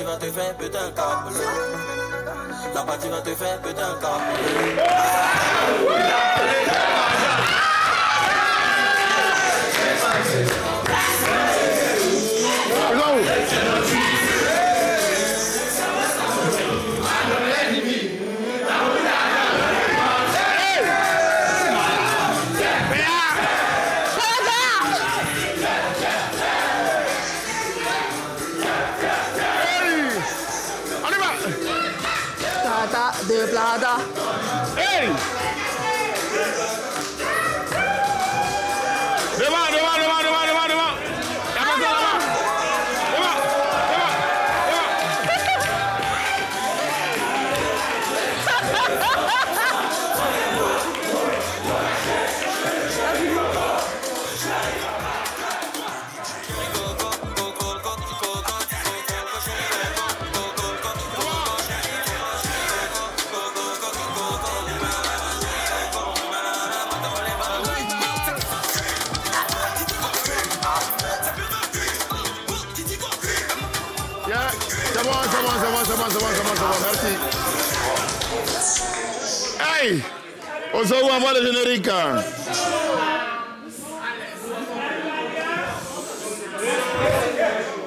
La partie va te faire. La partie va te faire un câble. Voit voir le générique. hein.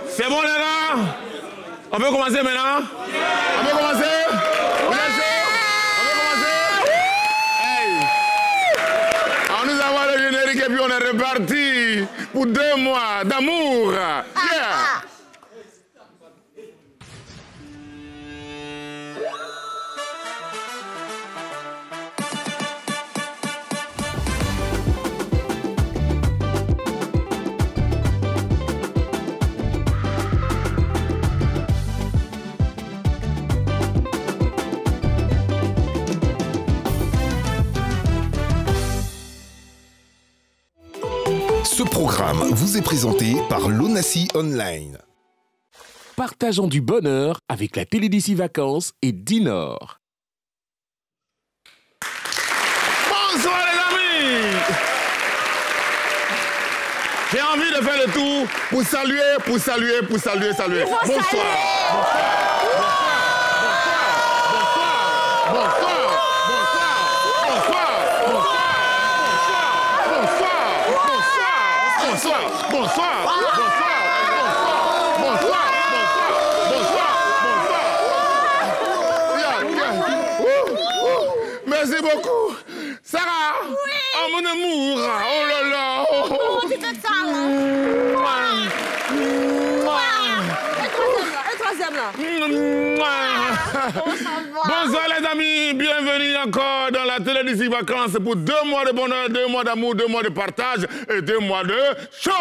C'est bon les gars? On peut commencer maintenant? On peut commencer? On peut commencer? Hey On nous envoie le générique et puis on est reparti pour deux mois d'amour. Programme vous est présenté par l'ONACI Online. Partageons du bonheur avec la Télédici Vacances et Dinor. Bonsoir les amis J'ai envie de faire le tour pour saluer, pour saluer, pour saluer, saluer. Bonsoir. saluer. Bonsoir. Bonsoir. Bonsoir. bonsoir, bonsoir, bonsoir, bonsoir, bonsoir, bonsoir, bonsoir, bonsoir. Merci beaucoup. Sarah, oh mon amour, ah, oh là là. Comment tu troisième là. Ça va. Bonsoir les amis, bienvenue encore dans la télé d'ici vacances pour deux mois de bonheur, deux mois d'amour, deux mois de partage et deux mois de show.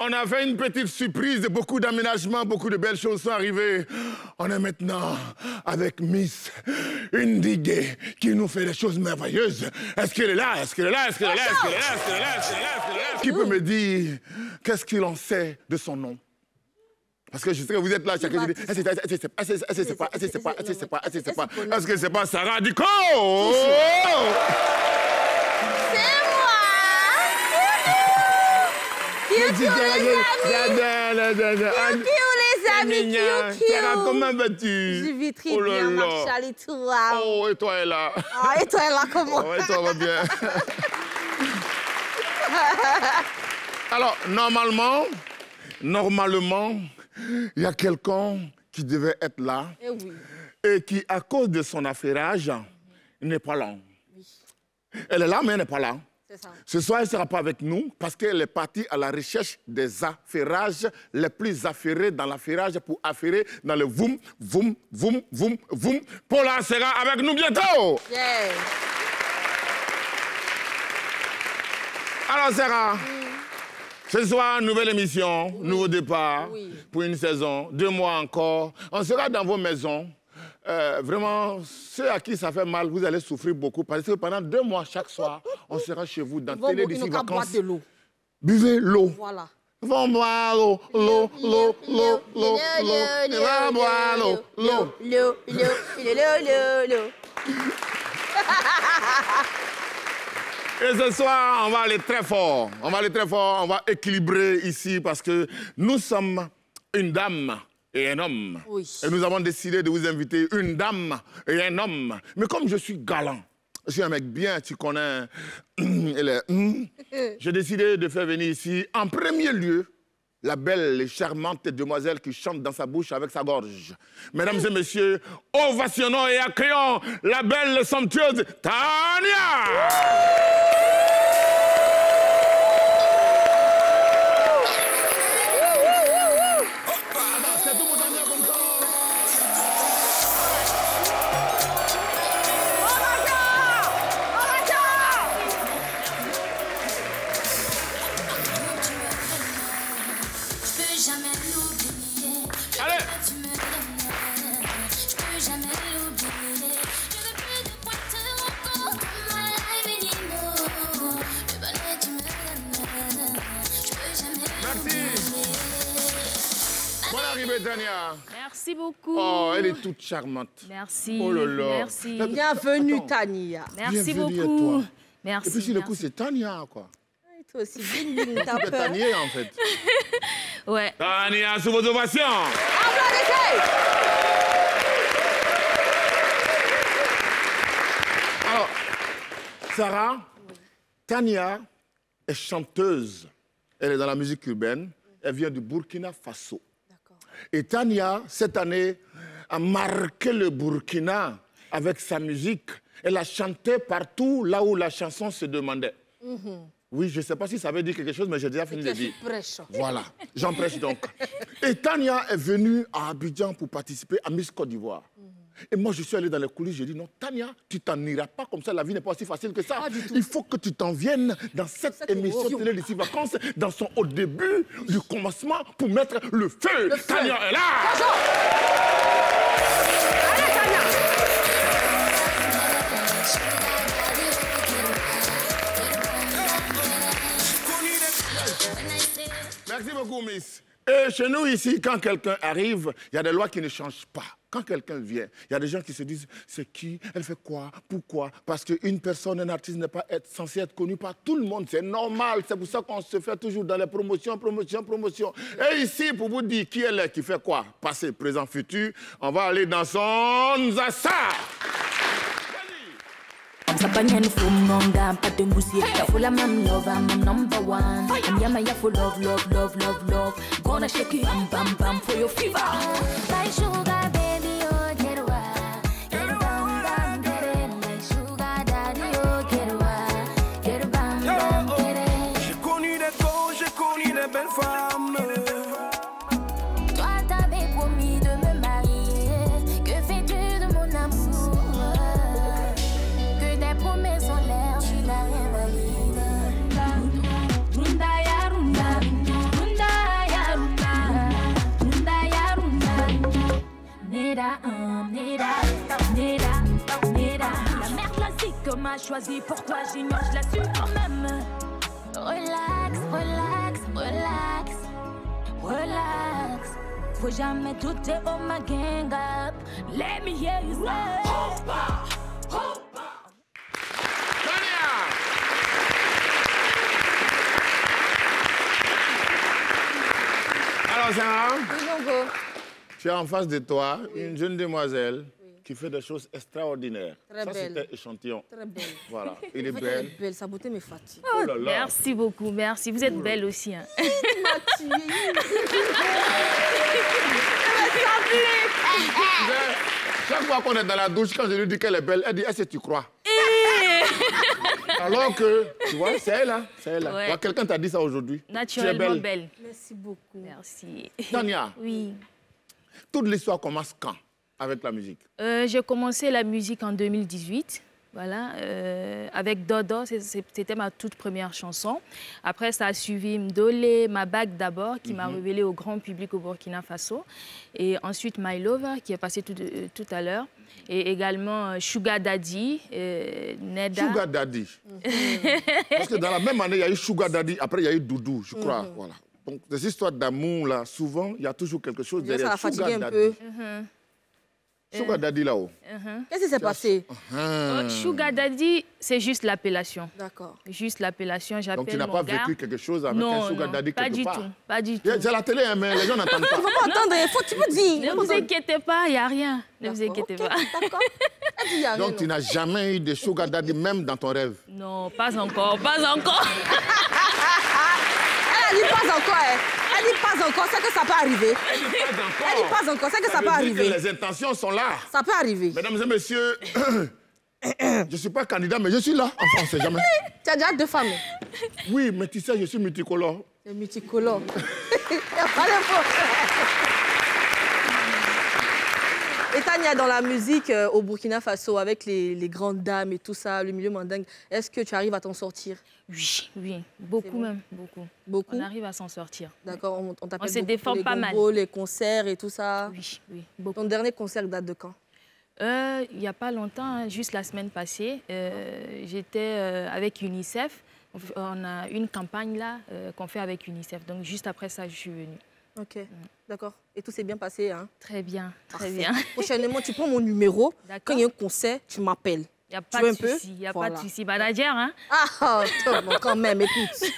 On a fait une petite surprise, beaucoup d'aménagements, beaucoup de belles choses sont arrivées. On est maintenant avec Miss, une digue qui nous fait des choses merveilleuses. Est-ce qu'elle est là Est-ce qu'elle est là Est-ce qu'elle est là Est-ce qu'elle est là Est-ce qu'elle est là Est-ce qu'elle est là Qui peut me dire qu'est-ce qu'il en sait de son nom parce que je sais que vous êtes là, chacun dit, est-ce que c'est pas, est-ce que c'est pas, est-ce que c'est pas, est-ce que c'est pas, est-ce que c'est pas, est-ce que c'est pas Sarah Dico Piou, piou, les amis. Piou, les amis. Sarah, comment vas-tu? Je vis très Oh bien. Marshall, et toi Oh, et toi, elle là Ah, Et toi, là, comment? Oh, et toi, va bien Alors, normalement, normalement, il y a quelqu'un qui devait être là Eh oui. et qui, à cause de son affairage, n'est pas là. Elle est là, mais elle n'est pas là. Ça. Ce soir, elle ne sera pas avec nous parce qu'elle est partie à la recherche des affairages les plus affairés dans l'affairage pour affairer dans le voum, voum, voum, voum, voum. Paula sera avec nous bientôt. Yeah. Alors, Sarah, ce soir, nouvelle émission, nouveau départ Oui. pour une saison, deux mois encore. On sera dans vos maisons. Euh, vraiment, ceux à qui ça fait mal, vous allez souffrir beaucoup parce que pendant deux mois chaque soir, on sera chez vous dans vont Télé d'ici vacances. de l'eau. Buvez l'eau. Voilà. Va boire l'eau, l'eau, l'eau, l'eau, l'eau, l'eau. Va boire l'eau, l'eau. L'eau, l'eau, l'eau, l'eau, l'eau. Et ce soir, on va aller très fort. On va aller très fort, on va équilibrer ici parce que nous sommes une dame et un homme. Oui. Et nous avons décidé de vous inviter une dame et un homme. Mais comme je suis galant, je suis un mec bien, tu connais. et les, hum, J'ai décidé de faire venir ici, en premier lieu, la belle et charmante demoiselle qui chante dans sa bouche avec sa gorge. Mesdames et messieurs, ovationnons et accueillons la belle somptueuse Tania Merci. l'oublier. Bonne arrivée, Tania. Merci beaucoup. Oh, elle est toute charmante. Merci. Oh là là. Merci. Bienvenue, Attends. Tania. Merci Bienvenue à beaucoup. toi. Merci. Et puis, sur le coup, c'est Tania, quoi. toi aussi, bing bing, t'as C'est peur. Tania, en fait. Ouais. Tania, sous vos ovations. Sarah, Tania est chanteuse. Elle est dans la musique urbaine. Elle vient du Burkina Faso. Et Tania, cette année, a marqué le Burkina avec sa musique. Elle a chanté partout là où la chanson se demandait. Oui, je ne sais pas si ça veut dire quelque chose, mais j'ai déjà fini de dire. Prêche. Voilà, j'en prêche donc. Et Tania est venue à Abidjan pour participer à Miss Côte d'Ivoire. Et moi, je suis allé dans les coulisses, j'ai dit non, Tania, tu t'en iras pas comme ça, la vie n'est pas aussi facile que ça. Il faut que tu t'en viennes dans cette, émission télé d'ici vacances, dans son au début, du commencement, pour mettre le feu. Tania est là Merci beaucoup, Miss. Et chez nous, ici, quand quelqu'un arrive, il y a des lois qui ne changent pas. Quand quelqu'un vient, il y a des gens qui se disent c'est qui, elle fait quoi, pourquoi? Parce qu'une personne, un artiste n'est pas censé être connu par tout le monde. C'est normal. C'est pour ça qu'on se fait toujours dans les promotions, promotions, promotions. Et ici, pour vous dire qui elle est, qui fait quoi, passé, présent, futur, on va aller dans son Zassa. Sapanyani fumonga mpate ngusi Yafula mam love I'm number one I'm yama ya for love love love love love Gonna shake it bam bam bam for your fever My sugar m'a choisi Pourquoi j'ignore, je la suis quand même. Relax, relax, relax. Relax. Faut jamais douter, oh my gang up. Let me hear you say Tania Alors, Sarah, tu as en face de toi une jeune demoiselle qui fait des choses extraordinaires. Très Ça, belle. c'était échantillon. Très belle. Voilà, il est belle. elle est belle, sa beauté me fatigue. Oh là là. Merci beaucoup, merci. Vous êtes belle aussi. hein. Tu sais, Chaque fois qu'on est dans la douche, quand je lui dis qu'elle est belle, elle dit Est-ce que tu crois? Alors que, tu vois, c'est elle, hein, c'est elle. Ouais. Quelqu'un t'a dit ça aujourd'hui? Tu Naturellement belle. belle. Merci beaucoup Merci. Tania, Oui. toute l'histoire commence quand? Avec la musique? Euh, j'ai commencé la musique en 2018. Voilà, euh, avec Dodo, c'était ma toute première chanson. Après, ça a suivi Mdole, Ma Bague d'abord, qui m'a révélée au grand public au Burkina Faso. Et ensuite, My Lover, qui est passé tout, euh, tout à l'heure. Et également Sugar Daddy, euh, Neda. Sugar Daddy. Parce que dans la même année, il y a eu Sugar Daddy, après il y a eu Doudou, je crois. Voilà. Donc, des histoires d'amour, là, souvent, il y a toujours quelque chose Déjà, ça derrière l'a fatigué Sugar un Daddy. peu. Sugar Daddy là-haut. Qu'est-ce qui s'est passé? Euh, Sugar Daddy, c'est juste l'appellation. D'accord. Juste l'appellation, j'appelle Donc tu n'as pas gars. vécu quelque chose avec non, un Sugar non, Daddy pas quelque du part tout, pas du tout. Il y a- C'est la télé, hein, mais les gens n'entendent pas. Faut pas entendre, il faut, tu peux dire. Ne vous inquiétez pas, il n'y a rien. Ne vous inquiétez ok, pas. D'accord. Elle dit, il y a rien, Donc tu n'as jamais eu de Sugar Daddy même dans ton rêve. Non, pas encore, pas encore. Elle a dit pas encore. hein. Elle dit pas encore, c'est que ça peut arriver. Elle dit pas encore, c'est que ça peut veut dire arriver. que les intentions sont là. Ça peut arriver. Mesdames et messieurs, je ne suis pas candidat, mais je suis là. Ne sait jamais. Tu as déjà deux femmes. Oui, mais tu sais, je suis multicolore. C'est multicolore. Il n'y a pas d'info. Et Tania, dans la musique euh, au Burkina Faso, avec les, les grandes dames et tout ça, le milieu mandingue, est-ce que tu arrives à t'en sortir? Oui, oui, beaucoup bon? même, beaucoup. Beaucoup? On arrive à s'en sortir. D'accord, on, on t'appelle On se défend les pas mal. gombos, les concerts et tout ça? Oui, oui, beaucoup. Ton dernier concert date de quand? Euh, Il n'y a pas longtemps, hein, juste la semaine passée, euh, j'étais euh, avec UNICEF. On a une campagne là euh, qu'on fait avec UNICEF. Donc juste après ça, je suis venue. Ok, d'accord. Et tout s'est bien passé, hein Très bien, très Parfait. bien. Prochainement, tu prends mon numéro. Quand il y a un concert, tu m'appelles. Il n'y a pas de souci. Il n'y a pas de souci. Manager, hein Ah, oh, bon, quand même, écoute.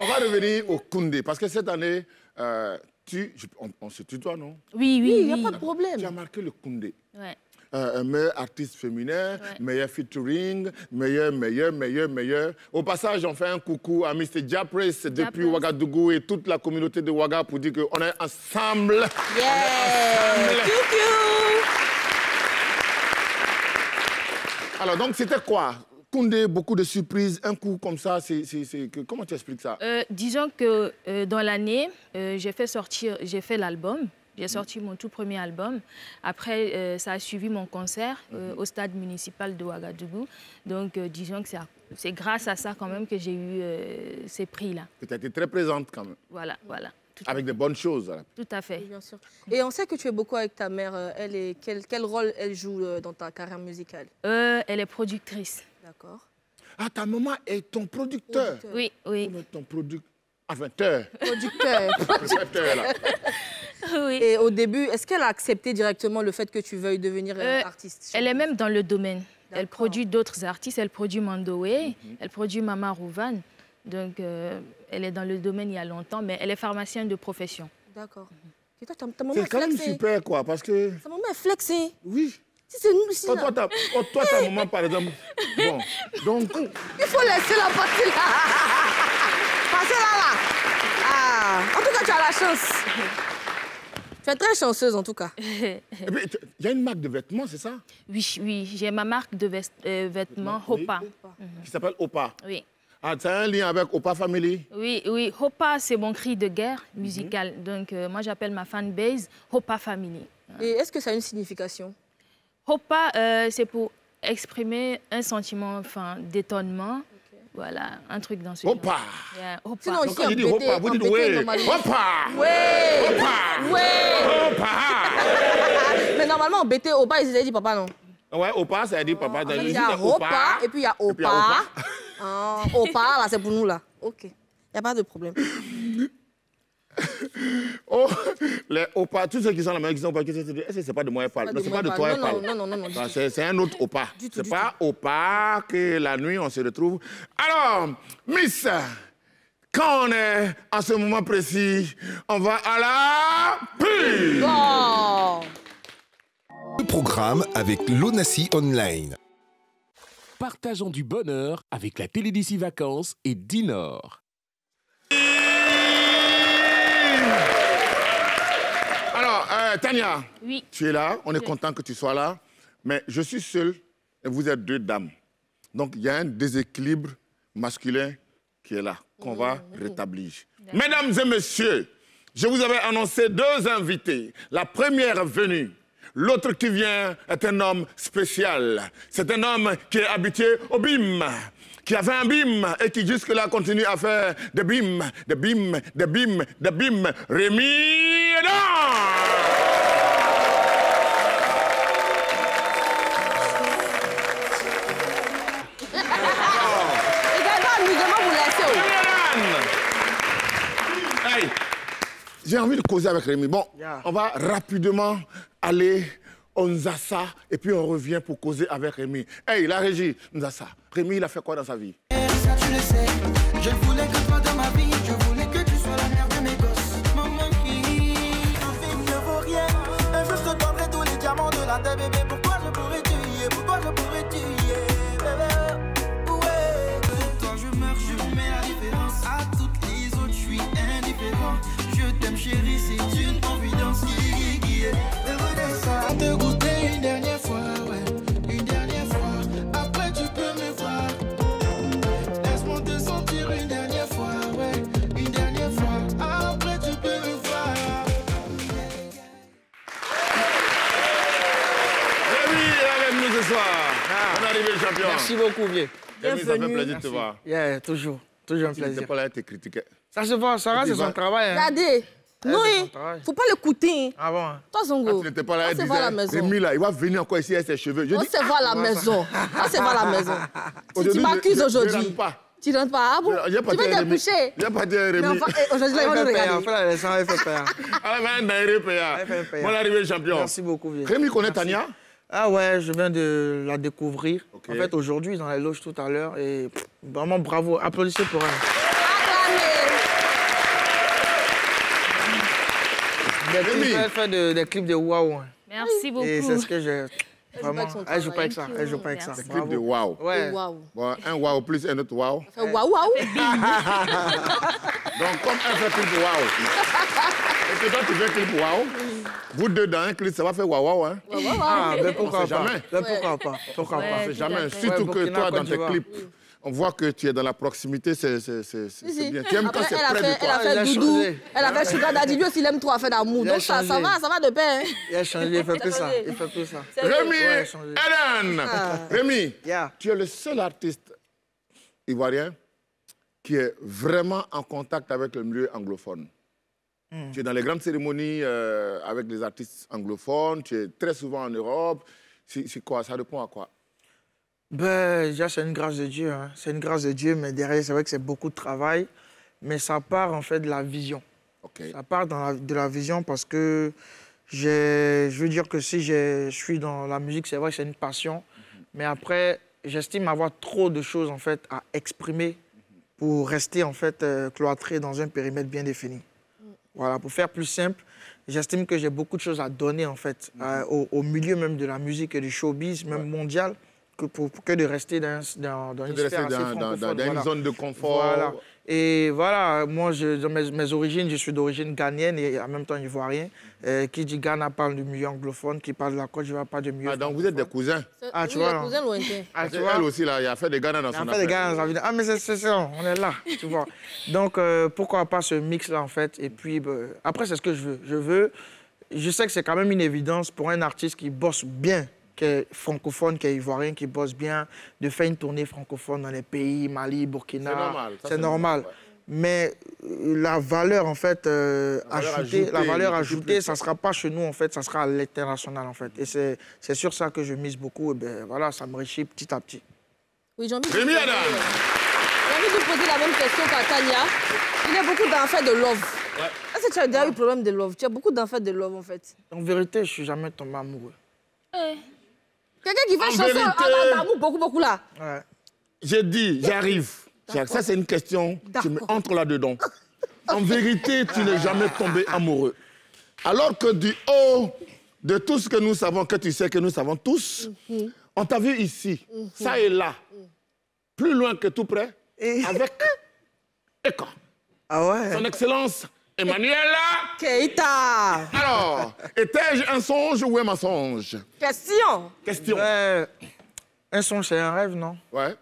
On va revenir au Koundé, parce que cette année, euh, tu, on, on se tutoie, non? Oui, oui, Oui, il n'y a oui. pas de problème. Tu as marqué le Koundé. Ouais. Euh, un meilleur artiste féminin, Ouais. meilleur featuring, meilleur, meilleur, meilleur, meilleur. Au passage, on fait un coucou à Mr. Japres depuis. Ouagadougou et toute la communauté de Ouaga pour dire qu'on est ensemble. Yeah! Coucou! Alors, donc, c'était quoi? Koundé, beaucoup de surprises, un coup comme ça, c'est, comment tu expliques ça? Euh, disons que euh, dans l'année, euh, j'ai fait sortir, j'ai fait l'album. J'ai sorti mon tout premier album. Après, euh, ça a suivi mon concert euh, au stade municipal de Ouagadougou. Donc, euh, disons que c'est grâce à ça quand même que j'ai eu euh, ces prix-là. Tu as été très présente quand même, Voilà, voilà. Tout, avec de bonnes choses. tout à fait. Oui, bien sûr. Et on sait que tu es beaucoup avec ta mère. Elle est, quel, quel rôle elle joue dans ta carrière musicale? Euh, elle est productrice. D'accord. Ah, ta maman est ton producteur. Producteur. Oui, oui. Ton producteur À 20 heures. Producteur. 20 heures, là. oui. Et au début, est-ce qu'elle a accepté directement le fait que tu veuilles devenir euh, Euh, artiste Elle est même dans le domaine. Elle produit d'autres artistes. Elle produit Mandoé, elle produit Mama Rouvan. Donc, euh, elle est dans le domaine il y a longtemps, mais elle est pharmacienne de profession. D'accord. Et toi, ta, ta maman C'est est quand même flexée. super, quoi, parce que, Ta maman est flexée. oui. Si c'est nous ici, Oh, toi, ta, oh, toi, ta maman, par exemple. Bon, donc, il faut laisser la partie là. Passer là, là. Ah, en tout cas, tu as la chance. Tu es très chanceuse, en tout cas. tu- il y a une marque de vêtements, c'est ça? Oui, oui, j'ai ma marque de vest- euh, vêtements Oui. Hopa. Qui s'appelle Opa. Oui. Ah, tu as un lien avec Opa Family? Oui, oui, Hopa, c'est mon cri de guerre musical. Donc, euh, moi, j'appelle ma fanbase Hopa Family. Et est-ce que ça a une signification? Hopa, euh, c'est pour exprimer un sentiment enfin, d'étonnement. Voilà, un truc dans ce genre. Opa Yeah, Hopa. Sinon, ici, embêté, Opa, vous dites ouais. Opa Ouais Opa Ouais Opa Mais normalement, embêté, Opa, ils avaient dit papa, non? Ouais, Opa, ça veut dire papa. En dans- Il y a Opa, et puis il y a et puis il y a Opa. Ah, Opa, là, c'est pour nous, là. OK. Il n'y a pas de problème. Oh, les Opa, tous ceux qui sont là, qui sont est-ce que c'est pas de moi qu'elle parle? Non, c'est pas de toi Non, parle. non, non, non, non. C'est c'est un autre Opa. C'est pas Opa que la nuit on se retrouve. Alors, Miss, quand on est en ce moment précis, on va à la pub. Oh Le programme avec l'ONACI Online. Partageons du bonheur avec la télé d'ici vacances et Dinor. Alors, euh, Tania, Oui. tu es là, on est content que tu sois là, mais je suis seul et vous êtes deux dames. Donc, il y a un déséquilibre masculin qui est là, qu'on va rétablir. Mesdames et messieurs, je vous avais annoncé deux invités. La première venue, l'autre qui vient est un homme spécial. C'est un homme qui est habitué au BIM, qui a fait un BIM et qui jusque-là continue à faire des BIM, des BIM, des BIM, des BIM. Rémi J'ai envie de causer avec Rémi. Bon, Yeah. on va rapidement aller on nous a ça, et puis on revient pour causer avec Rémi. Hey, la régie, nous a ça. Rémi, il a fait quoi dans sa vie? Ça tu le sais, je voulais que toi dans ma vie, On est arrivé le champion. Merci beaucoup, vieux. Rémi, ça fait Bienvenue. plaisir de te voir. Yeah, toujours. Toujours un Si tu n'étais plaisir. pas là, tu critiquais. Ça se voit, Sarah, c'est son travail. Hein. Regardez. Non, hein. travail. Faut pas l'écouter. hein. Ah bon hein. Toi, Quand Zongo. tu n'étais pas là, On elle se voit à la maison. Rémi, là, il va venir encore ici avec ses cheveux. Je On dis, se voit à la maison. On se voit à la maison. Tu je- m'accuses je- je aujourd'hui. Tu rentres pas. Ah bon Je- j'ai pas Tu dit veux à Rémi. t'époucher. J'ai pas dit à Mais Rémi. eh, aujourd'hui, là, ils vont nous fait regarder. fais la leçon, elle fait payant. Ah, ben, fait payant. Moi, l'arrivée champion. Merci beaucoup, vieux. Rémi connaît Tania Ah ouais, je viens de la découvrir. En fait, aujourd'hui, dans les loges tout à l'heure. Et pff, vraiment bravo. Applaudissez pour elle. Des clips, elle fait de- des clips de waouh. hein. Merci beaucoup. Et c'est ce que j'ai. Vraiment, elle joue pas avec ça. Elle joue pas avec ça. Merci. Clip de. Wow. Ouais. Waouh. Bon, un Wow plus un autre Wow. Fait Waouh, waouh. Donc, comme elle fait clip Wow, et que toi, tu fais clip Wow, vous deux dans un clip, ça va faire Wow Wow. Hein? Waouh, waouh, Ah, mais pourquoi pas jamais. Mais pourquoi pas Pourquoi Ouais. pas C'est jamais. Surtout Ouais, que toi, dans tes clips, on voit que tu es dans la proximité, c'est Si, bien. Tu aimes quand c'est elle a près fait, de elle a toi. fait Il a doudou. Elle a fait sugar daddy. Lui aussi, il aime trop affaire d'amour. Il a Donc, ça, ça va, ça va de paix. Il a changé, il fait plus ça. Il fait plus ça. Rémi, Ouais. Ellen Rémi, Yeah. tu es le seul artiste ivoirien qui est vraiment en contact avec le milieu anglophone. Hmm. Tu es dans les grandes cérémonies euh, avec les artistes anglophones, tu es très souvent en Europe. C'est c'est quoi? Ça répond à quoi? Ben, déjà, c'est une grâce de Dieu. hein. C'est une grâce de Dieu, mais derrière, c'est vrai que c'est beaucoup de travail. Mais ça part en fait de la vision. Ça part dans la- de la vision parce que je veux dire que si je suis dans la musique, c'est vrai que c'est une passion. Mais après, j'estime avoir trop de choses en fait à exprimer pour rester en fait euh, cloîtré dans un périmètre bien défini. Voilà, pour faire plus simple, j'estime que j'ai beaucoup de choses à donner en fait euh, au, au milieu même de la musique et du showbiz, même mondial, que, pour, que de rester dans, dans, dans une de rester dans, dans- dans- dans zone de confort. Voilà. Et voilà, moi, je, dans mes, mes origines, je suis d'origine ghanéenne et en même temps ivoirien. Euh, qui dit Ghana parle du milieu anglophone, qui parle de la Côte d'Ivoire parle du milieu Ah, donc vous êtes des cousins. Ah, tu Oui, vois, le là. cousin lointain. Ah, tu vois Elle aussi, là, il a fait des Ghana dans son fait, affaire. les gars, ça veut dire, ah, mais c'est ça, on est là, tu vois. Donc, euh, pourquoi pas ce mix-là, en fait. Et puis, ben, après, c'est ce que je veux. Je veux, je sais que c'est quand même une évidence pour un artiste qui bosse bien, qui est francophone, qui est ivoirien, qui bosse bien, de faire une tournée francophone dans les pays, Mali, Burkina. C'est normal, C'est normal. normal, ouais. Mais euh, la valeur, en fait, euh, La valeur ajoutée, ajoutée, la valeur ajoutée, ça ne sera pas chez nous, en fait, ça sera à l'international, en fait. Et c'est c'est sur ça que je mise beaucoup. Et ben, voilà, ça me réussit petit à petit. Oui, j'ai envie, de... Rémi Adam j'ai envie de poser la même question qu'à Tania. Il y a beaucoup d'enfants de love. Est-ce que tu as déjà eu problème de love? Tu as beaucoup d'enfants de love, en fait. En vérité, je suis jamais tombé amoureux. Quelqu'un qui fait En chanson vérité- en- en amour, beaucoup, beaucoup là. Ouais. J'ai dit, j'arrive. Ça, c'est une question, tu me entres là-dedans. En vérité, tu n'es jamais tombé amoureux. Alors que du haut de tout ce que nous savons, que tu sais que nous savons tous, on t'a vu ici, ça et là, plus loin que tout près, Et- avec Eka, Ah ouais son Excellence Emmanuela? Keita Alors, étais-je un songe ou un mensonge? Question Question. Un son, c'est un rêve, non? Ouais.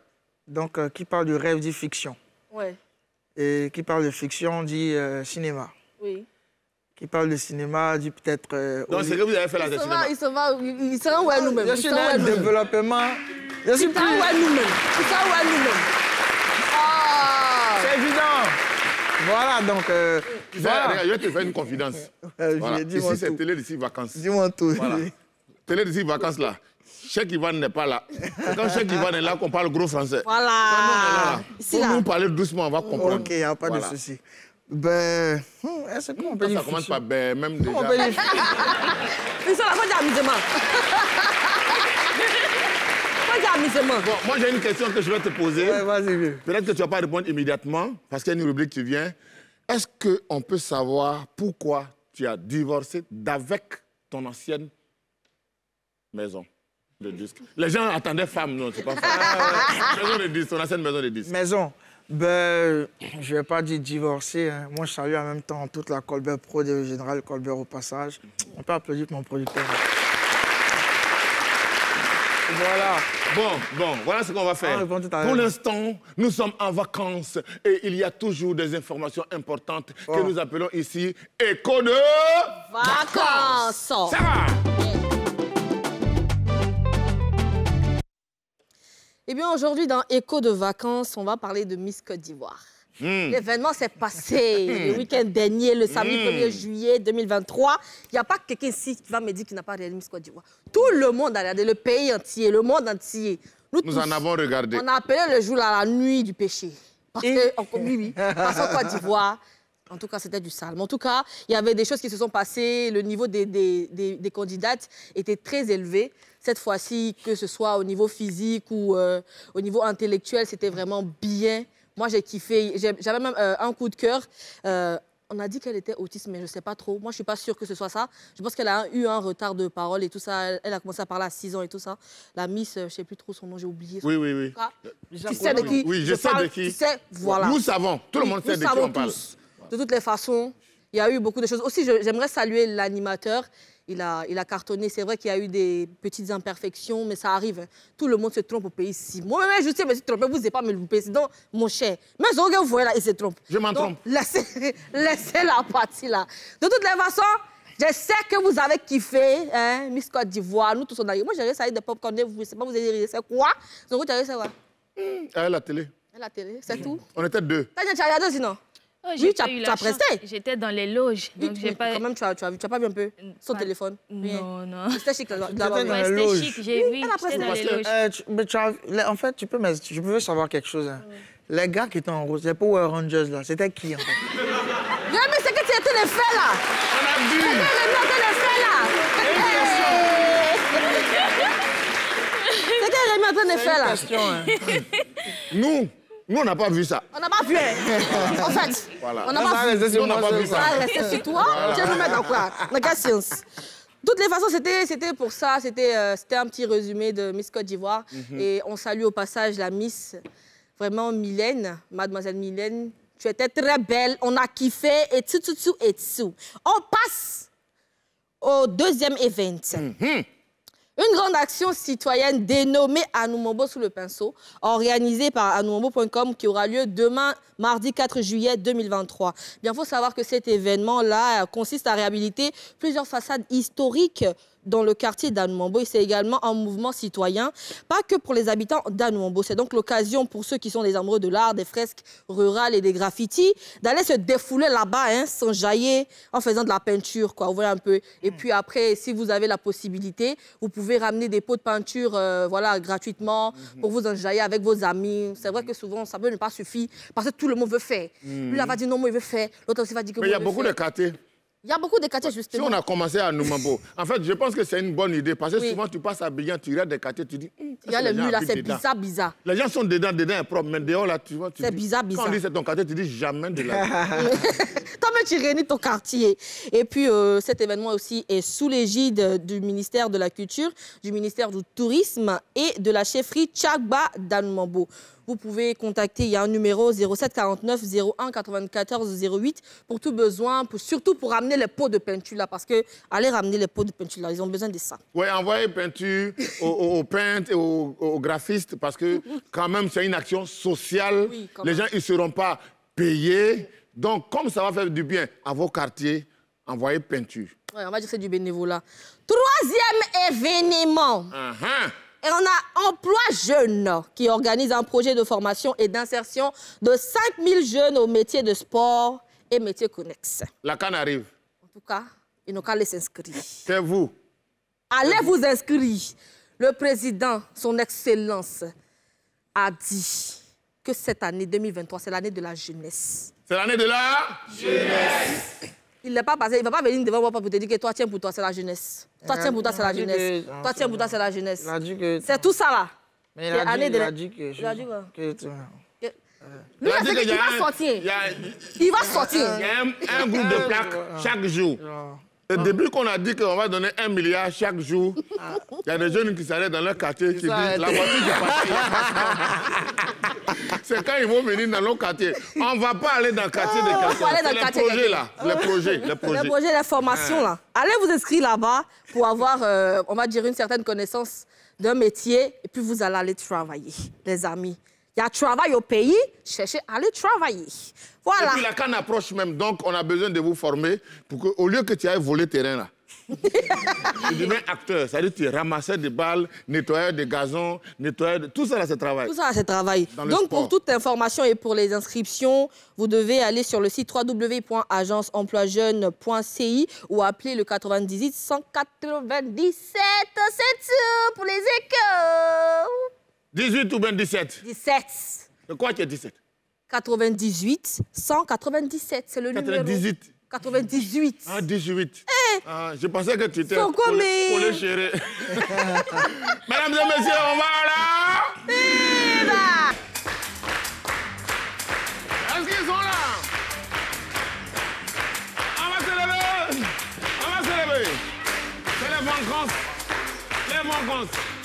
Donc, euh, qui parle de rêve dit fiction? Ouais, Et qui parle de fiction dit euh, cinéma? oui. Qui parle de cinéma dit peut-être. euh, Donc, Oli- c'est que vous avez fait la Il se cinéma. va, il se va, il sera où est nous-mêmes? Je Il suis sera dans nous-mêmes? développement. Je suis Il plus. sera où est nous-mêmes? Il sera où est nous-mêmes Ah C'est évident. Voilà, donc. euh, Tu sais, voilà. regarde, je vais te faire une confidence. Euh, Voilà. Ici, c'est télé d'ici vacances. Dis-moi tout. Voilà. Télé d'ici vacances là. Cheikh Ivan n'est pas là. C'est quand Cheikh Ivan est là qu'on parle gros français. Quand nous, on est là, Voilà nous parler doucement, on va comprendre. Ok, il n'y a pas Voilà. de souci. Ben, hmm, est-ce qu'on peut Ça commence par ben, même Comment on déjà. peut dire Ils sont là, Bon, moi, j'ai une question que je vais te poser. Ouais, vas-y. Peut-être que tu vas pas répondre immédiatement, parce qu'il y a une rubrique qui vient. Est-ce qu'on peut savoir pourquoi tu as divorcé d'avec ton ancienne maison de disque? Les gens attendaient femme, non, c'est pas femme. maison de disque, ton ancienne maison de disque. Maison. Ben, je vais pas dire divorcer. hein. Moi, je salue en même temps toute la Colbert Pro de Général Colbert au passage. On peut applaudir mon producteur. Voilà. Bon, bon, voilà ce qu'on va faire. à Pour l'instant, nous sommes en vacances et il y a toujours des informations importantes que Oh. nous appelons ici écho de Vacances. Ça va Eh bien, aujourd'hui, dans Écho de vacances, on va parler de Miss Côte d'Ivoire. Hmm. L'événement s'est passé le week-end dernier, le samedi 1er juillet 2023. Il n'y a pas quelqu'un ici qui va me dire qu'il n'a pas regardé Miss Côte d'Ivoire. Tout le monde a regardé, le pays entier, le monde entier. Nous tous, en avons regardé. On a appelé le jour là, la nuit du péché. Parce que, en- oui, oui, parce qu'en Côte d'Ivoire, en tout cas, c'était du sale. Mais en tout cas, il y avait des choses qui se sont passées. Le niveau des, des, des- des candidates était très élevé. Cette fois-ci, que ce soit au niveau physique ou euh, au niveau intellectuel, c'était vraiment bien. Moi, j'ai kiffé. J'avais même euh, un coup de cœur. Euh, on a dit qu'elle était autiste, mais je ne sais pas trop. Moi, je ne suis pas sûre que ce soit ça. Je pense qu'elle a eu un retard de parole et tout ça. Elle, a commencé à parler à 6 ans et tout ça. La Miss, euh, je ne sais plus trop son nom, j'ai oublié. son Oui, oui, oui. Ah, Tu sais de qui? Oui, je sais parle, de qui. Tu sais, voilà. Nous savons, tout le Oui, monde sait de qui on parle. tous. De toutes les façons, il y a eu beaucoup de choses. Aussi, j'aimerais saluer l'animateur. Il a, il a cartonné. C'est vrai qu'il y a eu des petites imperfections, mais ça arrive. Tout le monde se trompe au pays ici. Moi-même, je sais, mais je me suis trompé. Vous n'avez pas me louper. Donc, mon cher, mais ce que vous voyez là, il se trompe. Je m'en trompe. Laissez, laissez la partie là. De toutes les façons, je sais que vous avez kiffé, hein, Miss Côte d'Ivoire. Nous tous, on a ri. Moi, j'ai essayé de popcorn. Vous ne savez pas, vous avez. C'est quoi? Donc, as ri, c'est quoi? À la télé. La télé, c'est tout. On était deux. T'as as regardé aussi, non? Oh, Oui, tu as- eu tu la as presté. J'étais dans les loges. Donc Oui, j'ai oui, pas... Quand même, tu as, tu as, vu, tu as pas vu un peu son Pas- téléphone Rien. Non, non. C'était chic là- là-bas. C'était dans Ouais, la c'était loge. chic, j'ai a J'étais dans les loges. Euh, tu- mais tu as- les- en fait, tu peux, me- je veux savoir quelque chose. hein. Les gars qui étaient en rose, les Power Rangers, là, c'était qui, en fait? Viens, mais c'est que tu étais les faits là On a vu. C'est que les les faits là C'est que Rémi est en train de faire là Question, hein. Nous, nous, on n'a pas vu ça. On n'a pas vu hein. En fait, Voilà. on n'a Ça pas vu On n'a pas ça, vu ça. Ça reste sur toi. Tu vas nous mettre dans quoi? Dans quelle science? De toutes les façons, c'était c'était pour ça. C'était euh, c'était un petit résumé de Miss Côte d'Ivoire. Et on salue au passage la Miss, vraiment Mylène, mademoiselle Mylène. Tu étais très belle. On a kiffé et tout, tout, tout, et tout. On passe au deuxième event. Une grande action citoyenne dénommée Anoumombo sous le pinceau, organisée par anoumombo.com qui aura lieu demain, mardi 4 juillet 2023. Bien, il faut savoir que cet événement-là euh, consiste à réhabiliter plusieurs façades historiques dans le quartier d'Anoumombo et c'est également un mouvement citoyen, pas que pour les habitants d'Anoumombo. C'est donc l'occasion pour ceux qui sont des amoureux de l'art, des fresques rurales et des graffitis d'aller se défouler là-bas, hein, s'enjailler en faisant de la peinture, quoi, vous voyez un peu. Et puis après, si vous avez la possibilité, vous pouvez ramener des pots de peinture euh, voilà, gratuitement pour vous enjailler avec vos amis. C'est vrai que souvent, ça peut ne pas suffire parce que tout le monde veut faire. Lui, là, va dire non, moi, il veut faire. L'autre aussi va dire que Mais il y a beaucoup de faire. quartiers. Il y a beaucoup de quartiers, Si justement. on a commencé à Noumambo, en fait, je pense que c'est une bonne idée parce que Oui. souvent tu passes à Bignan, tu regardes des quartiers, tu dis. Hum, Il y a le mur là, c'est bizarre, bizarre. Les gens sont dedans, dedans est propre, mais dehors là, tu vois. C'est dis- bizarre, Quand bizarre. on dit c'est ton quartier, tu dis jamais de la. Toi-même, tu réunis ton quartier. Et puis, euh, cet événement aussi est sous l'égide du ministère de la Culture, du ministère du Tourisme et de la chefferie Tchagba d'Anoumambo. Vous pouvez contacter, il y a un numéro 07 49 01 94 08 pour tout besoin, pour, surtout pour ramener les pots de peinture là, parce que allez ramener les pots de peinture là, ils ont besoin de ça. Oui, envoyer peinture aux, aux- peintres et aux, aux graphistes parce que quand même c'est une action sociale. Oui, Les même. gens ils seront pas payés. Donc comme ça va faire du bien à vos quartiers, envoyez peinture. Ouais, on va dire que c'est du bénévolat. Troisième événement. Uh-huh. Et on a Emploi Jeune qui organise un projet de formation et d'insertion de 5000 jeunes aux métiers de sport et métiers connexes. La canne arrive. En tout cas, ils n'ont qu'à aller s'inscrire. C'est vous. Allez vous inscrire. Le président, son Excellence, a dit que cette année 2023, c'est l'année de la jeunesse. C'est l'année de la Il n'est pas passé, il ne va pas venir devant moi pour te dire que toi, tiens pour toi, c'est la jeunesse. Toi, tiens pour toi, c'est la Il jeunesse. que- Toi, tiens pour toi, c'est la jeunesse. Il a dit que. C'est tout ça là. Mais il a dit, il la- a dit que. Il a dit quoi? que tu- Lui, qu'il qu'il a va un- sortir. Il y a, Il va sortir. il y a un, un groupe de plaques chaque jour. Et depuis qu'on a dit qu'on va donner un milliard chaque jour, il y a des jeunes qui s'arrêtent dans leur quartier qui disent la voiture qui passe. C'est quand ils vont venir dans leur quartier. On ne va pas aller dans le quartier de On va quelqu'un. aller dans le les quartier projets là. Les projets. Les Le projets. projet d'information, là. Allez vous inscrire là-bas pour avoir, euh, on va dire, une certaine connaissance d'un métier et puis vous allez aller travailler, les amis. Il y a travail au pays, cherchez à aller travailler. Et Voilà. puis la canne approche même, donc on a besoin de vous former pour que, au lieu que tu ailles voler terrain là, tu deviens acteur. C'est-à-dire que tu ramassais des balles, nettoyais des gazons, nettoyais. de- Tout ça là, c'est travail. Tout ça, c'est travail. Dans Donc, pour toute information et pour les inscriptions, vous devez aller sur le site www.agenceemploijeune.ci ou appeler le 98 197. C'est tout pour les échos. 18 ou bien 17 17. De quoi tu es 17 98 197, c'est le numéro. 98. 98. Ah, 18. Ah, je pensais que tu étais pour pour les chérir. Mesdames et messieurs, on va là Est-ce qu'ils sont là? On va se lever On va se lever C'est les vacances Les vacances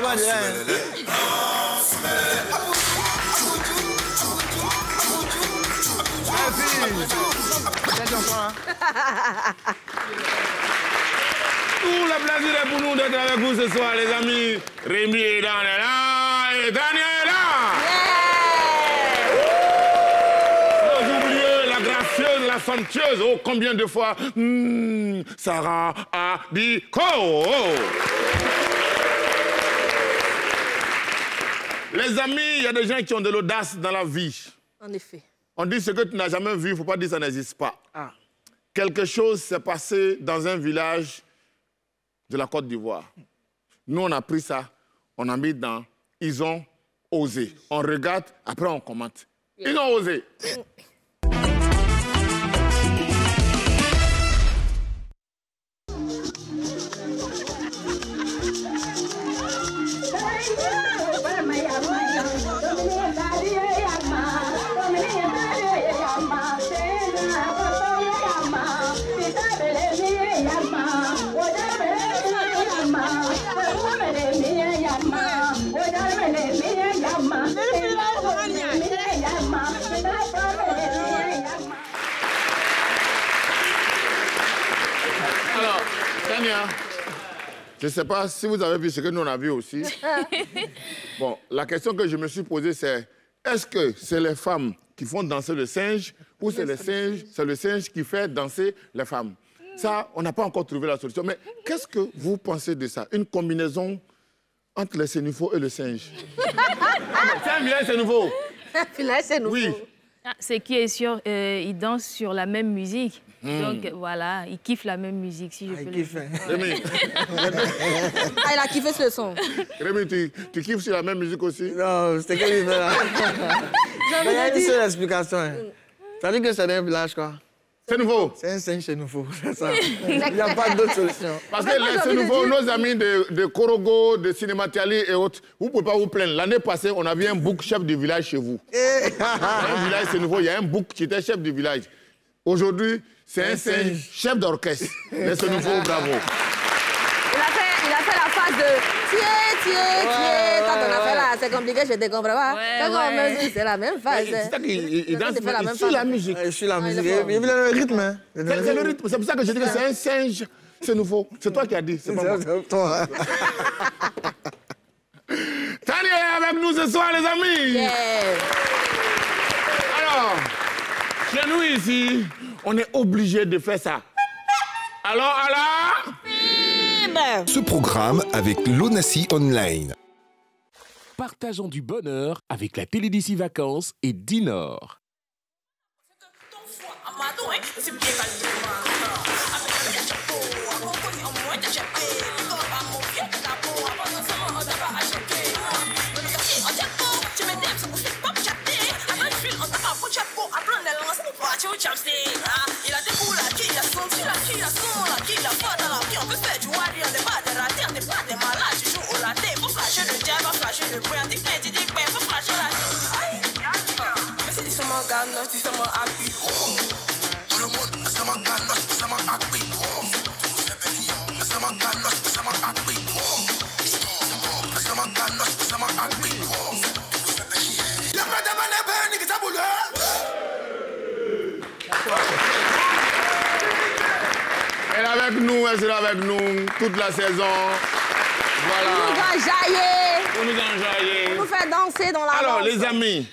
déjà. Tout le plaisir est pour nous d'être avec vous ce soir, les amis. Rémi est dans là et Daniel est là. Oublier la gracieuse, la somptueuse. Oh, combien de fois? Hmm, Sarah a dit Les amis, il y a des gens qui ont de l'audace dans la vie. En effet. On dit ce que tu n'as jamais vu, il ne faut pas dire que ça n'existe pas. Ah. Quelque chose s'est passé dans un village de la Côte d'Ivoire. Nous, on a pris ça, on a mis dans Ils ont osé. On regarde, après on commente. Ils ont osé. Je ne sais pas si vous avez vu ce que nous on a vu aussi. Bon, la question que je me suis posée, c'est est-ce que c'est les femmes qui font danser le singe ou c'est le singe, c'est le singe qui fait danser les femmes? Ça, on n'a pas encore trouvé la solution. Mais qu'est-ce que vous pensez de ça? Une combinaison entre les sénifaux et le singe C'est là, c'est nouveau. Oui. Ah, C'est qui est sûr, euh, ils dansent sur la même musique? Donc voilà, il kiffe la même musique, si je Ah, peux il le kiffe, dire. hein. Rémi, Ah, il a kiffé ce son. Rémi, tu, tu kiffes sur la même musique aussi? Non, c'était quel livre là Mais Il y a une seule explication. hein. Ça dit que c'est un village, quoi? C'est nouveau. C'est un singe chez nouveau, c'est ça. Il n'y a pas d'autre solution. Parce que c'est nouveau, dire- nos amis de, de Korogo, de Cinématiali et autres, vous ne pouvez pas vous plaindre. L'année passée, on avait un bouc chef du village chez vous. Eh, un village, c'est nouveau, il y a un bouc qui était chef du village. Aujourd'hui, c'est un singe chef d'orchestre. Mais c'est nouveau, bravo. Il a fait, il a fait la phase de tiens, tiens, tiens. Quand on a fait là, c'est compliqué, je te comprends pas. Ouais, Quand on ouais. me dit, c'est la même phase. C'est ça qu'il il- il danse, fait la même il suit la phase. musique. Je suis la Ah, musique. Il veut le rythme. Hein. C'est c'est le rythme. C'est pour ça que je dis que c'est un singe. C'est nouveau. C'est toi qui as dit. C'est pas moi. C'est toi. Tania est avec nous ce soir, les amis. Yeah. Alors, chez nous ici, on est obligé de faire ça. Alors, alors Ce programme avec l'ONACI Online. Partageons du bonheur avec la télé d'ici vacances et Dinor. Il a des coups là, qui a son, qui a qui a son, là, qui a pas dans la vie, on peut faire du wari, on n'est pas des ratés, on n'est pas des malades, tu joues au latte, faut flasher le diable, faut flasher le bruit, on dit est avec nous, nous toute la saison. On Voilà. va jaillir. On nous enjailler. On nous fait danser dans la Alors, danse. les amis,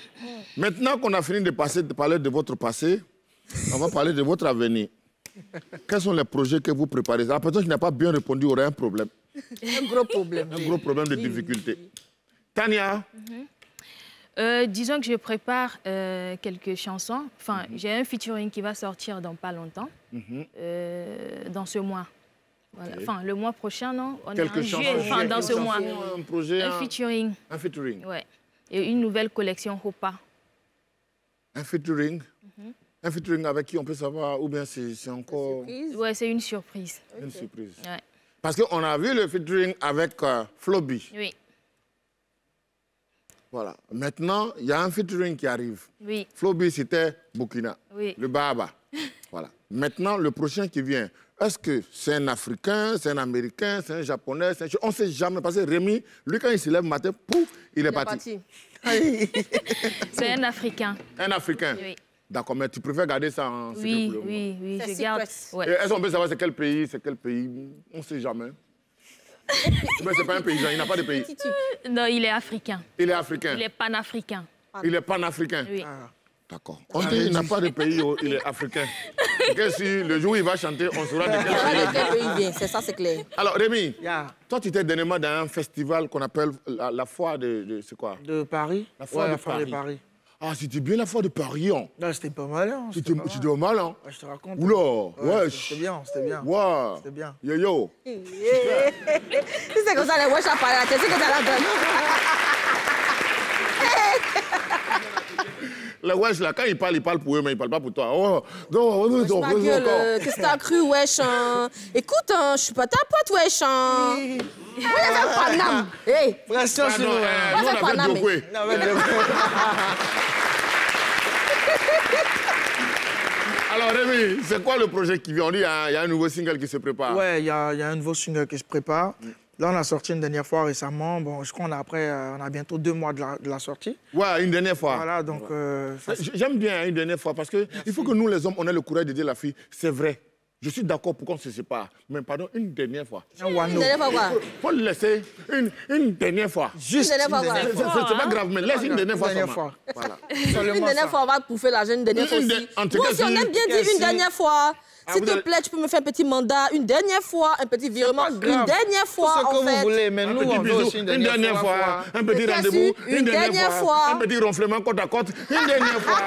maintenant qu'on a fini de, passer, de parler de votre passé, on va parler de votre avenir. Quels sont les projets que vous préparez? La personne qui n'a pas bien répondu aurait un problème, Un gros problème. un gros problème de difficulté. Tania, Euh, disons que je prépare euh, quelques chansons. Enfin, j'ai un featuring qui va sortir dans pas longtemps, euh, dans ce mois. Voilà. Enfin, le mois prochain, non? On est quelques en chansons. juillet, enfin, dans ce mois. Un projet, Un un, featuring, un featuring. ouais. Et une nouvelle collection Hopa. Un featuring. Un featuring avec qui on peut savoir, ou bien c'est encore Surprise. Ouais, c'est une surprise. une surprise. Ouais. Parce qu'on a vu le featuring avec euh, Floby. Oui, Voilà. Maintenant, il y a un featuring qui arrive. oui, Floby, c'était Burkina. oui. Le Baba. voilà. Maintenant, le prochain qui vient, est-ce que c'est un Africain, c'est un Américain, c'est un Japonais c'est un... On ne sait jamais. Parce que Rémi, lui, quand il se lève le matin, pouf, il est Il est parti. parti. C'est un Africain. Un Africain. Oui, D'accord, mais tu préfères garder ça en secret oui, pour le moment? oui, oui, C'est je garde. Ouais. Est-ce qu'on peut savoir c'est quel pays C'est quel pays? On ne sait jamais. mais c'est pas un paysan, il n'a pas de pays. Non, il est africain. Il est africain. Il est panafricain. Il est panafricain. Oui. D'accord. On dit il n'a pas de pays, oh, il est africain. Que si le jour où il va chanter, on saura de quel pays. de quel pays il vient, c'est ça, c'est clair. Alors, Rémi, Yeah. toi, tu étais dernièrement dans un festival qu'on appelle la, la foire de. de- c'est quoi? De Paris La foire Ouais, de la foire Paris. de Paris. Ah, c'était bien la foire de Paris, hein. Non, c'était pas mal. Hein, C'était pas mal. mal, hein. Ouais, je te raconte. Oula, Ouais, wesh. C'était bien, c'était bien. Ouais. C'était bien. Yo, yo. Si c'est comme ça, les wesh à tête, c'est que t'as la donne. Le wesh, là, quand il parle, il parle pour eux, mais il parle pas pour toi. Oh, non, non, non, Ma non, gueule, encore. euh, qu'est-ce que t'as cru, wesh hein? Écoute, hein, je suis pas ta pote, wesh hein. Moi, il y avait Paname. Hey, Pression sur Pardon, nous. hein. Moi, le- Alors, Rémi, c'est quoi le projet qui vient? On dit qu'il y a il y a un nouveau single qui se prépare. Ouais, il y y a un nouveau single qui se prépare. Là, on a sorti une dernière fois récemment. Bon, je crois qu'on a après, euh, on a bientôt deux mois de la, de la sortie. Ouais, une dernière fois. Voilà, donc. euh, J'aime bien hein, une dernière fois parce que il faut que nous, les hommes, on ait le courage de dire à la fille, c'est vrai. Je suis d'accord pour qu'on se sépare. Mais pardon, une dernière fois. un une wano. dernière fois quoi? Faut le laisser une, une dernière fois. Juste Une dernière fois, une quoi? C'est dernière pas grave, mais laisse une dernière fois. dernière seulement. fois. Voilà. Une dernière ça. fois, on va pouffer l'argent, une dernière fois Une aussi. de- en tout Nous aussi, on si- aime bien dire si- une dernière fois. Ah, S'il te plaît, tu peux me faire un petit mandat, une dernière fois, un petit virement, une dernière fois, Tout ce que vous voulez, mais nous, on veut aussi une dernière, fois. un petit rendez-vous, une dernière fois. un petit ronflement côte à côte, une dernière fois.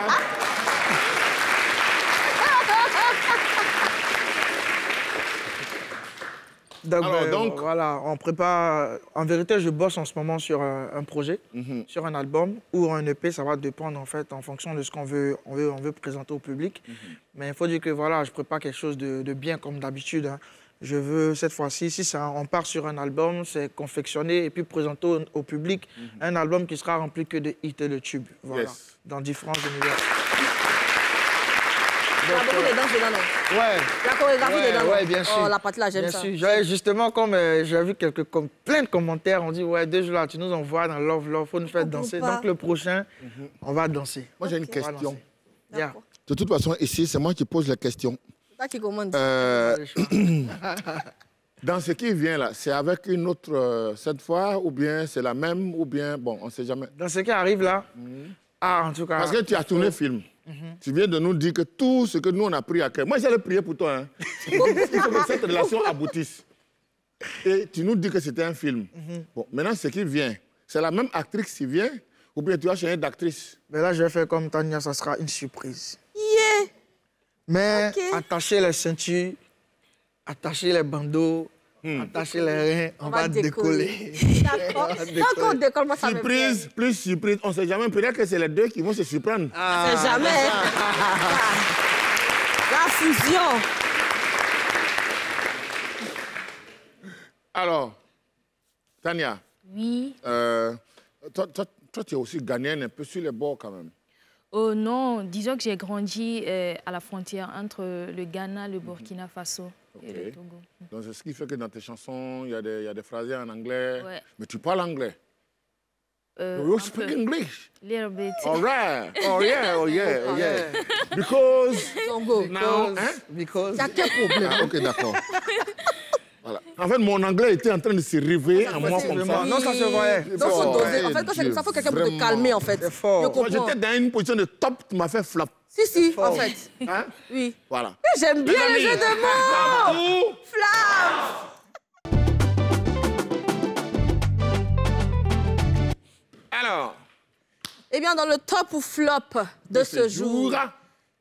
Donc, Alors, ben, donc- voilà, on prépare. En vérité, je bosse en ce moment sur un, un projet, Mhm. sur un album ou un EP. Ça va dépendre en fait en fonction de ce qu'on veut, on veut, on veut présenter au public. Mhm. Mais il faut dire que voilà, je prépare quelque chose de, de bien comme d'habitude. hein. Je veux cette fois-ci, si ça, on part sur un album, c'est confectionner et puis présenter au, au public un album qui sera rempli que de hits et de tubes. Voilà, Mhm. Yes. dans différents univers. Il y a beaucoup de danse dedans, non Ouais. La chorégraphie Ouais, dedans. ouais, bien sûr. Oh, la patte là, j'aime Bien ça. sûr. Justement, comme euh, j'ai vu quelques, comme, plein de commentaires, on dit Ouais, deux jours là, tu nous envoies dans Love Love, faut nous faire danser. Donc le prochain, on va danser. Moi, j'ai une question. Yeah. D'accord. De toute façon, ici, c'est moi qui pose la question. C'est toi qui commande. Euh, Le dans ce qui vient là, c'est avec une autre euh, cette fois, ou bien c'est la même, ou bien, bon, on ne sait jamais. Dans ce qui arrive là, ah, en tout cas. Parce que tu as tourné film. Tu viens de nous dire que tout ce que nous on a pris à cœur. Moi, j'allais prier pour toi. Hein. Il faut que cette relation aboutisse. Et tu nous dis que c'était un film. Bon, maintenant, ce qui vient, c'est la même actrice qui vient, ou bien tu as changé d'actrice? Mais là, je vais faire comme Tania, ça sera une surprise. Yeah Mais Ok. attachez les ceintures, attachez les bandeaux, attachez les reins, on, va, décoller. D'accord. Quand on décolle, moi, ça me. Surprise, plus surprise. On ne sait jamais. Peut-être que c'est les deux qui vont se surprendre. Ah. C'est jamais. hein. La fusion. Alors, Tania, Oui. euh, toi, toi- toi, tu es aussi ghanéenne un peu sur les bords quand même. Oh non, disons que j'ai grandi euh, à la frontière entre le Ghana, le Burkina Faso et le. Togo. Donc, c'est ce qui fait que dans tes chansons, il y, a des- il y a des phrases en anglais. Ouais. Mais tu parles anglais. Euh, you speak peu. English. Little bit. All right. Oh, yeah, oh, yeah, oh, yeah. Because now... Hein? Because. T'as quel problème Ah, ok, d'accord. voilà. En fait, mon anglais était en train de se réveiller en moi comme ça. Non, ça se voyait. Donc, faut doser. En fait, quand ça, faut quelqu'un pour te calmer, en fait. J'étais dans une position de top, tu m'as fait flop. Si, si, en fait. Hein? Oui. Voilà. J'aime bien le jeu de mots. Ou- Flamme. Alors, Eh bien, dans le top ou flop de ce jour,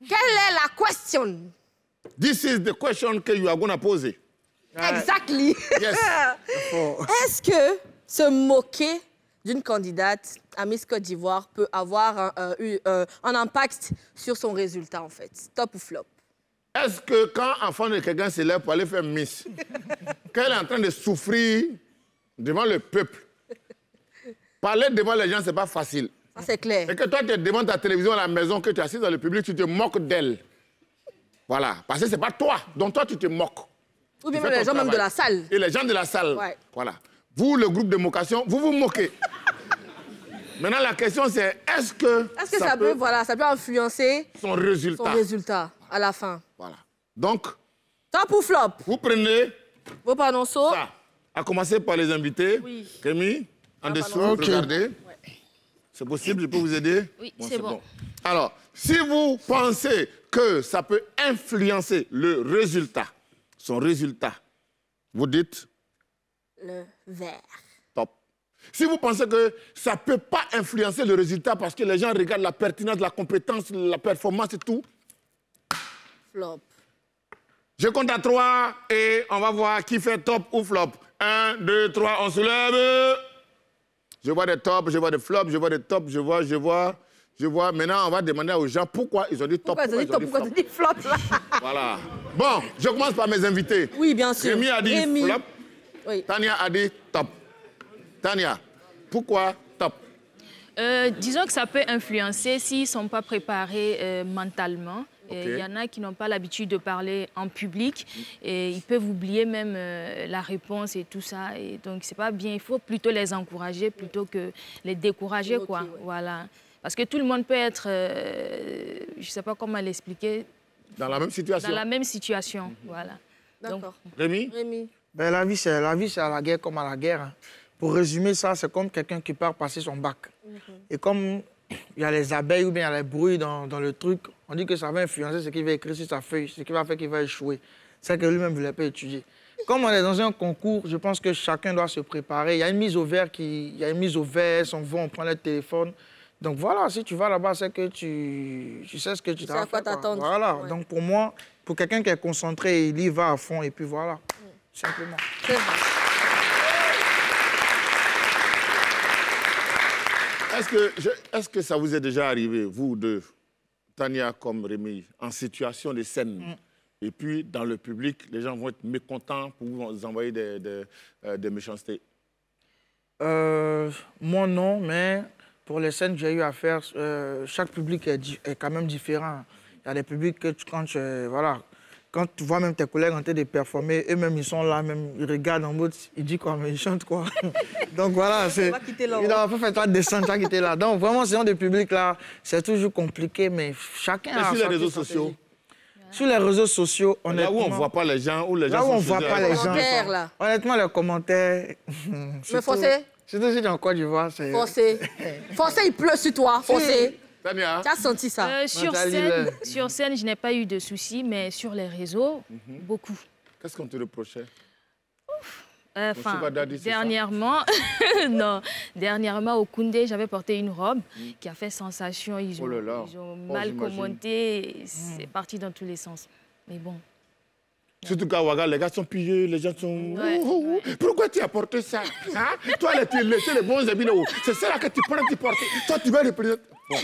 quelle est la question? This is the question que you are going to pose. Exactly. Yes. Est-ce que se moquer d'une candidate à Miss Côte d'Ivoire peut avoir un, un- eu- euh, un impact sur son résultat, en fait? Top ou flop? Est-ce que quand enfant de quelqu'un se lève pour aller faire Miss, qu'elle est en train de souffrir devant le peuple, parler devant les gens, c'est pas facile. Ça, c'est clair. Et que toi, tu es devant ta télévision à la maison, que tu es assis dans le public, tu te moques d'elle. Voilà. Parce que c'est pas toi. Donc toi, tu te moques. Ou bien les gens même de la salle. Et les gens de la salle. Ouais. Voilà. Vous, le groupe de mocation, vous vous moquez. Maintenant, la question, c'est est-ce que, Est-ce que ça, peut, voilà, ça peut influencer son résultat? son résultat à la fin? Voilà. Donc, Top ou flop? vous prenez Vos prononcés ça. À commencer par les invités. Oui. Rémi, en dessous, Ok. regardez. C'est possible, je peux vous aider? Oui, c'est bon. Alors, si vous pensez que ça peut influencer le résultat, son résultat, vous dites Le vert. top. Si vous pensez que ça ne peut pas influencer le résultat parce que les gens regardent la pertinence, la compétence, la performance et tout, Flop. je compte à trois et on va voir qui fait top ou flop. Un, deux, trois, on se lève. Je vois des tops, je vois des flops, je vois des tops, je vois, je vois, je vois. Maintenant, on va demander aux gens pourquoi ils ont dit top, Pourquoi tu dis top Pourquoi flop. tu dis flop là Voilà. Bon, je commence par mes invités. Oui, bien sûr. Rémi a dit Rémi. flop, Oui. Tania a dit top. Tania, pourquoi top? Euh, disons que ça peut influencer s'ils ne sont pas préparés euh, mentalement. Ok. Il y en a qui n'ont pas l'habitude de parler en public et ils peuvent oublier même euh, la réponse et tout ça. Et donc, c'est pas bien. Il faut plutôt les encourager plutôt que les décourager. Quoi. ouais. Voilà. Parce que tout le monde peut être, euh, je ne sais pas comment l'expliquer, Dans la même situation dans la même situation. Voilà. D'accord. Rémi? Rémi. Ben, la vie, c'est la vie, c'est à la guerre comme à la guerre. hein. Pour résumer ça, c'est comme quelqu'un qui part passer son bac. Et comme il y a les abeilles ou bien il y a les bruits dans, dans le truc, on dit que ça va influencer ce qu'il va écrire sur sa feuille, ce qui va faire qu'il va échouer. C'est que lui-même ne voulait pas étudier. Comme on est dans un concours, je pense que chacun doit se préparer. Il y a une mise au vert, qui, il y a une mise au vert, on va, on prend le téléphone. Donc voilà, si tu vas là-bas, c'est que tu, tu sais ce que tu dois à quoi faire, quoi. t'attendre. Voilà, Ouais. donc pour moi, pour quelqu'un qui est concentré, il y va à fond et puis voilà. simplement. C'est vrai. Est-ce que, je- est-ce que ça vous est déjà arrivé, vous deux, Tania comme Rémi, en situation de scène? Et puis, dans le public, les gens vont être mécontents pour vous envoyer des, des, euh, des méchancetés? Euh, moi, non, mais pour les scènes que j'ai eu à faire, euh, chaque public est, quand même différent. Il y a des publics que tu- quand tu, euh, voilà, quand tu vois même tes collègues en train de performer, eux-mêmes, ils sont là, même, ils regardent en mode, ils disent quoi, mais ils chantent quoi. Donc voilà, c'est... va quitter là-haut. Il a fait toi descendre, tu vas quitter là. Donc vraiment, ce genre de public-là, c'est toujours compliqué, mais chacun Et a sur les réseaux sociaux Sur les réseaux sociaux, Là où on honnêtement... ne voit pas les gens, où les gens Là où sont on voit pas les gens. Commentaires, là. Honnêtement, les commentaires. Mais forcé, Surtout si tu es en Côte d'Ivoire, c'est. forcé. Forcé, il pleut sur toi. Forcé. Tania, Tu as senti ça? Euh, sur, scène, sur scène, je n'ai pas eu de soucis, mais sur les réseaux, beaucoup. qu'est-ce qu'on te reprochait? Euh, Enfin, ça? dernièrement, non, dernièrement au Koundé, j'avais porté une robe qui a fait sensation. Ils ont, Oh là là. ils ont Oh, mal commenté. et C'est parti dans tous les sens. Mais bon. Surtout qu'à Ouaga, les gars sont pillés, les gens sont. Ouais, Pourquoi tu as porté ça hein? Toi, tu laissé les bons habits là-haut. C'est ça là que tu prends, tu portes. Toi, tu vas représenter. Bon,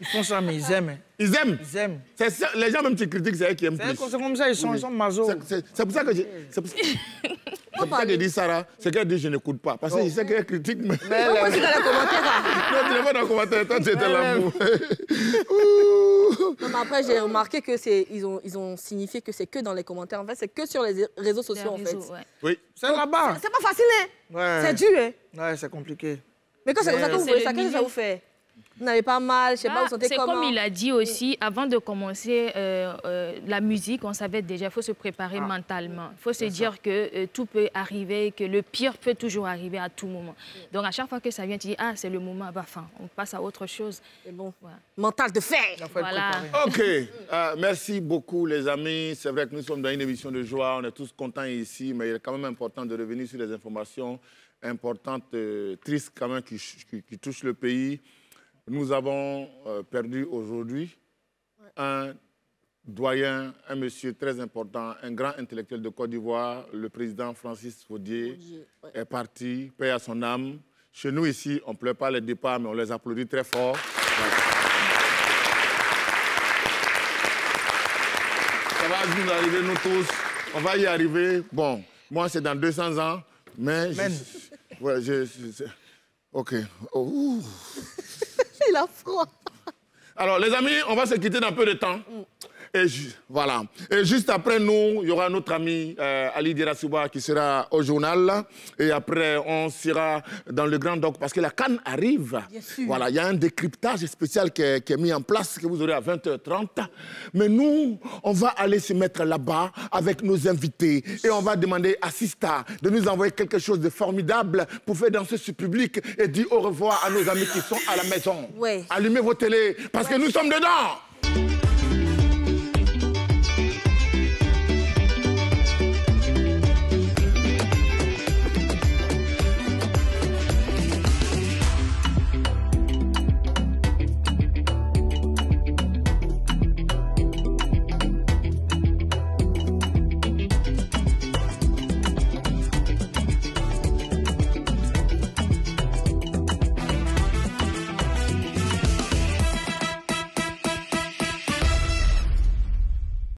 Ils font ça, mais ils aiment. ils aiment. Ils aiment. C'est ça, les gens même qui critiquent, c'est eux qui aiment C'est plus. comme- c'est comme ça, ils sont, Oui. ils sont maso. C'est- C'est c'est pour ça que j'ai. C'est pour, c'est pour ça que je dis Sarah, c'est qu'elle dit je n'écoute pas. Parce que je sais qu'elle critique, mais. Mais je suis dans les commentaires. là. Non, tu l'as pas dans le commentaire, toi, tu étais l'amour. Ouh. Non, mais après, j'ai remarqué que c'est, ils ont, ils ont signifié que c'est que dans les commentaires. En fait, c'est que sur les réseaux les sociaux, en fait. réseaux, ouais. Oui. c'est là-bas. C'est pas facile, hein Ouais. C'est dur, hein Ouais, c'est compliqué. Mais quand c'est comme ça que vous C'est voyez ça, qu'est-ce que ça vous fait? Vous n'avez pas mal, je sais pas, Ah, vous sentez c'est comment? comme il a dit aussi, avant de commencer euh, euh, la musique, on savait déjà, il faut se préparer Ah. mentalement. Il faut se dire que euh, tout peut arriver, que le pire peut toujours arriver à tout moment. Donc à chaque fois que ça vient, tu dis, ah, c'est le moment, bah, fin, on passe à autre chose. C'est bon. Voilà. Mental de fer Voilà. OK. Euh, merci beaucoup, les amis. C'est vrai que nous sommes dans une émission de joie. On est tous contents ici, mais il est quand même important de revenir sur les informations importantes, euh, tristes quand même, qui, qui- qui touchent le pays. Nous avons euh, perdu aujourd'hui un doyen, un monsieur très important, un grand intellectuel de Côte d'Ivoire, le président Francis Faudier, Ouais. est parti, paix à son âme. Chez nous ici, on ne pleure pas les départs, mais on les applaudit très fort. Ça va nous arriver, nous tous. On va y arriver. Bon, moi, c'est dans 200 ans, mais... je- Amen. ouais, je- je- c'est- OK. Oh. Alors, les amis, on va se quitter dans peu de temps. Et voilà. Et juste après nous, il y aura notre ami euh, Ali Dirasouba qui sera au journal. Et après, on sera dans le Grand Doc parce que la canne arrive. Bien sûr. Voilà, il y a un décryptage spécial qui est, qui est mis en place que vous aurez à 20h30. Mais nous, on va aller se mettre là-bas avec nos invités et on va demander à Sista de nous envoyer quelque chose de formidable pour faire danser ce public et dire au revoir à nos amis qui sont à la maison. Ouais. Allumez vos télés parce que nous sommes dedans.